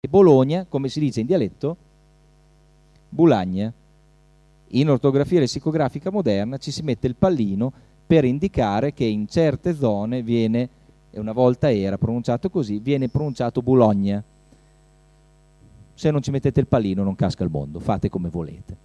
E Bologna, come si dice in dialetto, Bulagna. In ortografia lessicografica moderna ci si mette il pallino per indicare che in certe zone viene, e una volta era pronunciato così, viene pronunciato Bologna. Se non ci mettete il pallino non casca il mondo, fate come volete.